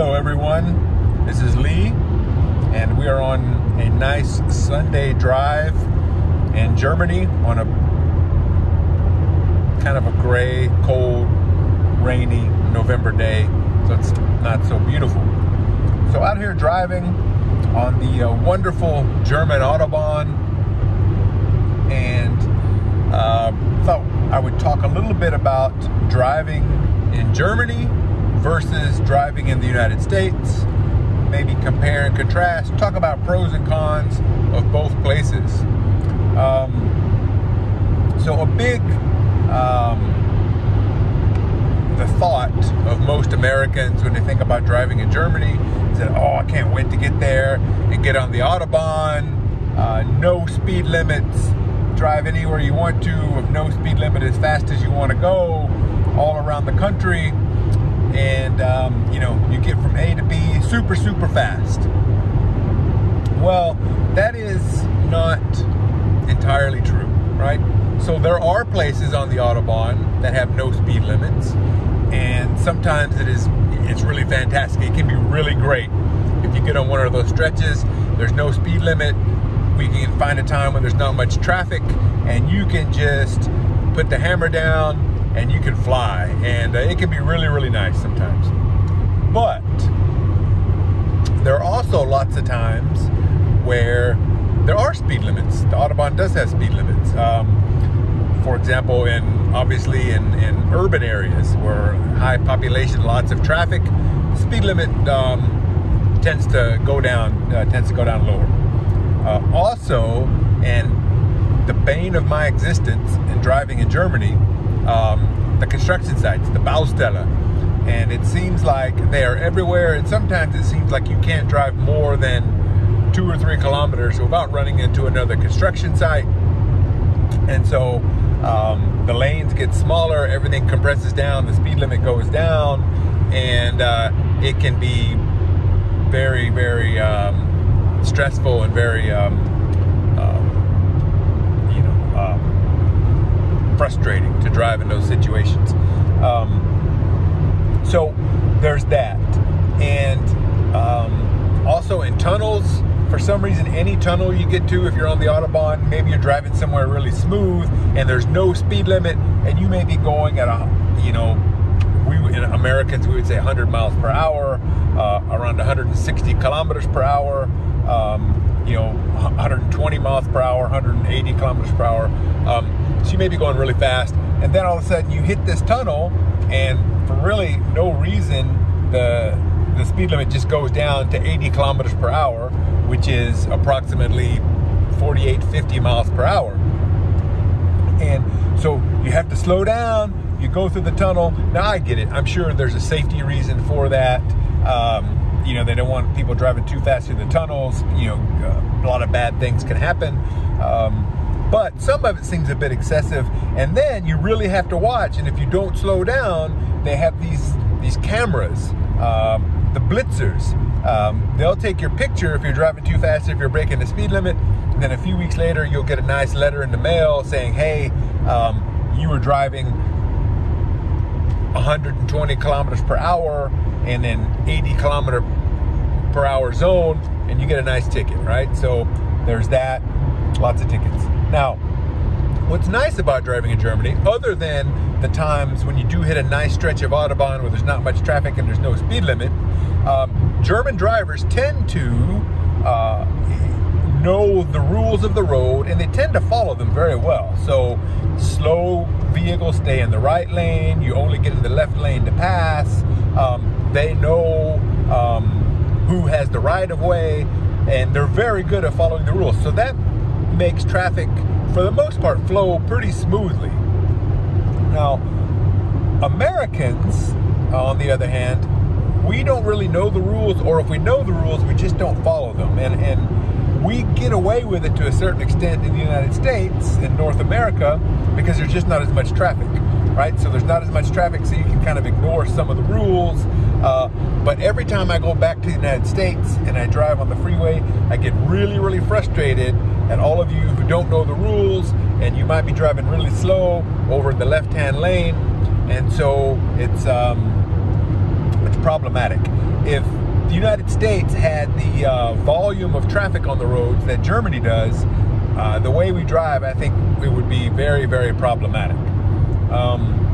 Hello, everyone. This is Lee, and we are on a nice Sunday drive in Germany on a kind of a gray, cold, rainy November day, so it's not so beautiful. So, out here driving on the uh, wonderful German Autobahn, and uh, thought I would talk a little bit about driving in Germany versus driving in the United States. Maybe compare and contrast, talk about pros and cons of both places. Um, so, a big um, the thought of most Americans when they think about driving in Germany is that, oh, I can't wait to get there and get on the Autobahn, uh, no speed limits, drive anywhere you want to with no speed limit as fast as you want to go all around the country and um, you know you get from A to B super super fast. Well, that is not entirely true, right? So there are places on the autobahn that have no speed limits, and sometimes it is it's really fantastic. It can be really great if you get on one of those stretches. There's no speed limit. We can find a time when there's not much traffic, and you can just put the hammer down and you can fly. And uh, it can be really, really nice sometimes. But there are also lots of times where there are speed limits. The Autobahn does have speed limits. Um, for example, in obviously in, in urban areas where high population, lots of traffic, speed limit um, tends to go down uh, tends to go down lower. Uh, also, and the bane of my existence in driving in Germany um, the construction sites, the Baustelle. And it seems like they are everywhere, and sometimes it seems like you can't drive more than two or three kilometers without running into another construction site. And so um, the lanes get smaller, everything compresses down, the speed limit goes down, and uh, it can be very, very um, stressful and very um, you know, frustrating drive in those situations. Um, so there's that. And um, also in tunnels, for some reason, any tunnel you get to, if you're on the Autobahn, maybe you're driving somewhere really smooth and there's no speed limit, and you may be going at a, you know, we in Americans we would say 100 miles per hour, uh, around 160 kilometers per hour. Um, you know 120 miles per hour 180 kilometers per hour um, you may be going really fast and then all of a sudden you hit this tunnel and for really no reason the the speed limit just goes down to 80 kilometers per hour which is approximately 48 50 miles per hour and so you have to slow down you go through the tunnel now i get it i'm sure there's a safety reason for that um, you know, they don't want people driving too fast through the tunnels. You know, uh, a lot of bad things can happen. Um, but some of it seems a bit excessive. And then you really have to watch. And if you don't slow down, they have these these cameras, um, the blitzers. Um, they'll take your picture if you're driving too fast, if you're breaking the speed limit. And then a few weeks later, you'll get a nice letter in the mail saying, "Hey, um, you were driving 120 kilometers per hour and then 80 kilometer per hour zone and you get a nice ticket, right? So there's that, lots of tickets. Now, what's nice about driving in Germany, other than the times when you do hit a nice stretch of Autobahn where there's not much traffic and there's no speed limit, um, German drivers tend to uh, know the rules of the road and they tend to follow them very well. So slow vehicles stay in the right lane, you only get in the left lane to pass. Um, they know um, who has the right of way, and they're very good at following the rules. So that makes traffic, for the most part, flow pretty smoothly. Now, Americans, on the other hand, we don't really know the rules, or if we know the rules, we just don't follow them. And, and we get away with it to a certain extent in the United States, in North America, because there's just not as much traffic right? So there's not as much traffic, so you can kind of ignore some of the rules. Uh, but every time I go back to the United States and I drive on the freeway, I get really, really frustrated. And all of you who don't know the rules, and you might be driving really slow over the left-hand lane, and so it's um, it's problematic. if the United States had the uh, volume of traffic on the roads that Germany does, uh, the way we drive, I think it would be very, very problematic. Um,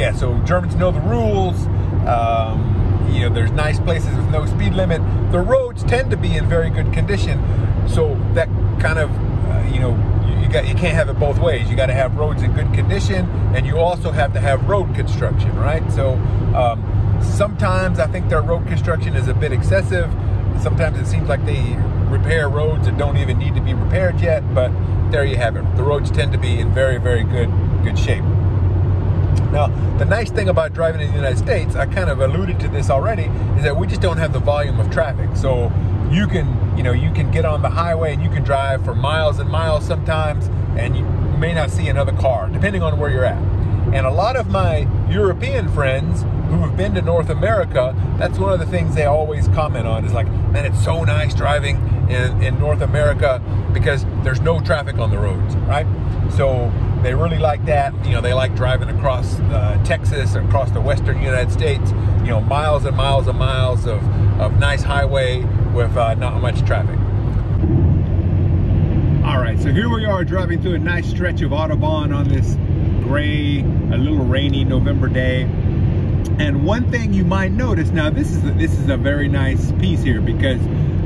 yeah, so Germans know the rules. Um, you know, there's nice places with no speed limit. The roads tend to be in very good condition, so that kind of, uh, you know, you, got you can't have it both ways. You got to have roads in good condition, and you also have to have road construction, right? So um, sometimes I think their road construction is a bit excessive. Sometimes it seems like they repair roads that don't even need to be repaired yet, but there you have it. The roads tend to be in very, very good good shape. Now, the nice thing about driving in the United States, I kind of alluded to this already, is that we just don't have the volume of traffic. So you can, you know, you can get on the highway and you can drive for miles and miles sometimes, and you may not see another car, depending on where you're at. And a lot of my European friends who have been to North America, that's one of the things they always comment on is like, man, it's so nice driving in, in North America because there's no traffic on the roads, right? So they really like that. You know, they like driving across uh, Texas, across the western United States, you know, miles and miles and miles of, of nice highway with uh, not much traffic. All right, so here we are driving through a nice stretch of Autobahn on this gray, a little rainy November day. And one thing you might notice, now this is a, this is a very nice piece here because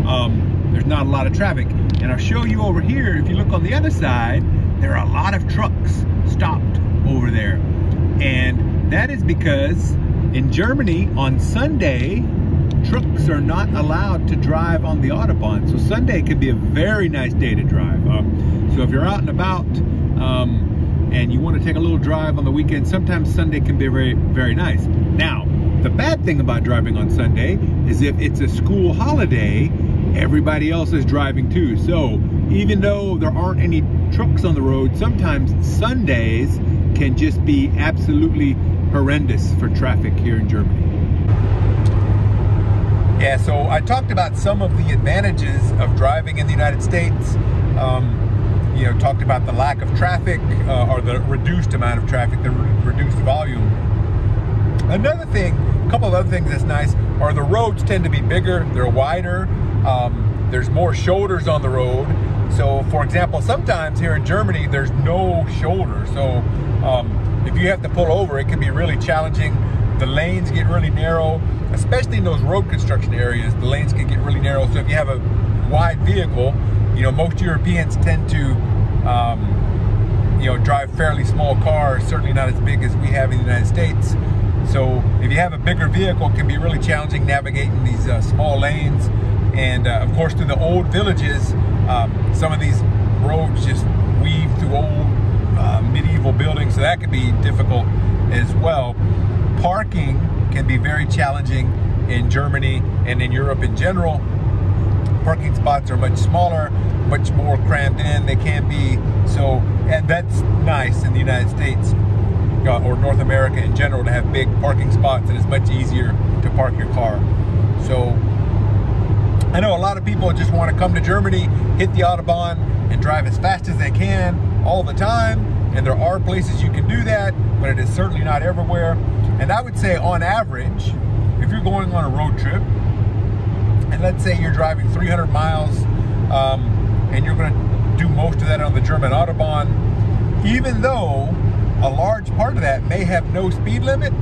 um, there's not a lot of traffic. And I'll show you over here, if you look on the other side, there are a lot of trucks stopped over there. And that is because in Germany on Sunday, trucks are not allowed to drive on the Autobahn. So Sunday could be a very nice day to drive. Um, so if you're out and about um, and you want to take a little drive on the weekend, sometimes Sunday can be very, very nice. Now, the bad thing about driving on Sunday is if it's a school holiday, everybody else is driving too. So even though there aren't any trucks on the road, sometimes Sundays can just be absolutely horrendous for traffic here in Germany. Yeah, so I talked about some of the advantages of driving in the United States. Um, you know, talked about the lack of traffic uh, or the reduced amount of traffic, the re reduced volume. Another thing, a couple of other things that's nice are the roads tend to be bigger, they're wider, um, there's more shoulders on the road, so, for example, sometimes here in Germany, there's no shoulder. So, um, if you have to pull over, it can be really challenging. The lanes get really narrow, especially in those road construction areas. The lanes can get really narrow. So, if you have a wide vehicle, you know, most Europeans tend to, um, you know, drive fairly small cars, certainly not as big as we have in the United States. So, if you have a bigger vehicle, it can be really challenging navigating these uh, small lanes. And uh, of course, through the old villages, um, some of these roads just weave through old uh, medieval buildings, so that could be difficult as well. Parking can be very challenging in Germany and in Europe in general. Parking spots are much smaller, much more crammed in. They can't be so, and that's nice in the United States uh, or North America in general to have big parking spots, and it's much easier to park your car. So I know a lot of people just want to come to Germany, hit the Autobahn, and drive as fast as they can all the time. And there are places you can do that, but it is certainly not everywhere. And I would say on average, if you're going on a road trip, and let's say you're driving 300 miles, um, and you're going to do most of that on the German Autobahn, even though a large part of that may have no speed limit,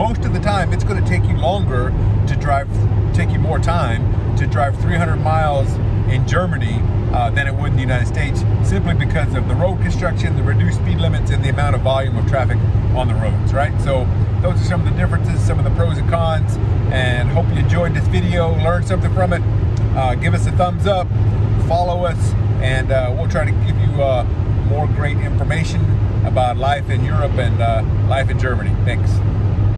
most of the time it's going to take you longer to drive, take you more time to drive 300 miles in Germany uh, than it would in the United States, simply because of the road construction, the reduced speed limits, and the amount of volume of traffic on the roads, right? So those are some of the differences, some of the pros and cons, and hope you enjoyed this video, learned something from it. Uh, give us a thumbs up, follow us, and uh, we'll try to give you uh, more great information about life in Europe and uh, life in Germany. Thanks.